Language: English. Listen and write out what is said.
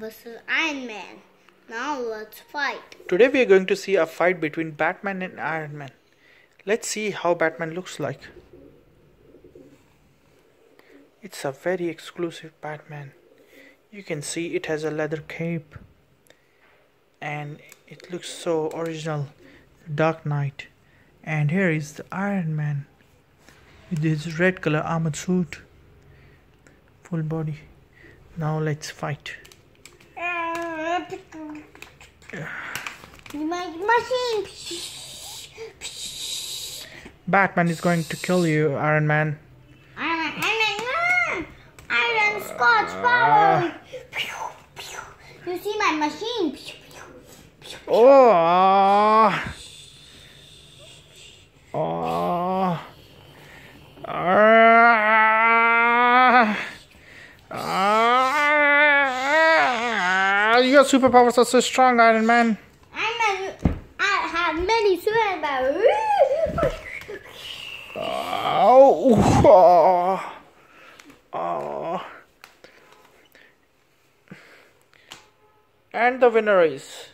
versus Iron Man. Now let's fight. Today we are going to see a fight between Batman and Iron Man. Let's see how Batman looks like. It's a very exclusive Batman. You can see it has a leather cape and it looks so original. Dark Knight. And here is the Iron Man with his red color armored suit. Full body. Now let's fight. My machine. Batman is going to kill you, Iron Man. Iron, Iron, Iron Scotch power. You see my machine? Oh. Oh. Ah. Ah. Your superpowers are so strong, Iron Man. Iron Man, I have many superpowers. Oh. oh. oh. And the winner is